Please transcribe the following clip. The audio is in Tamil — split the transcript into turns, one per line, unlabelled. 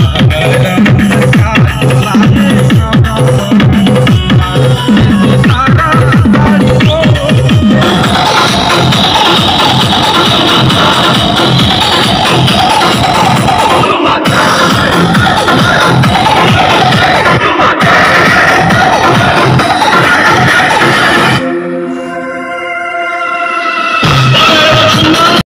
I'm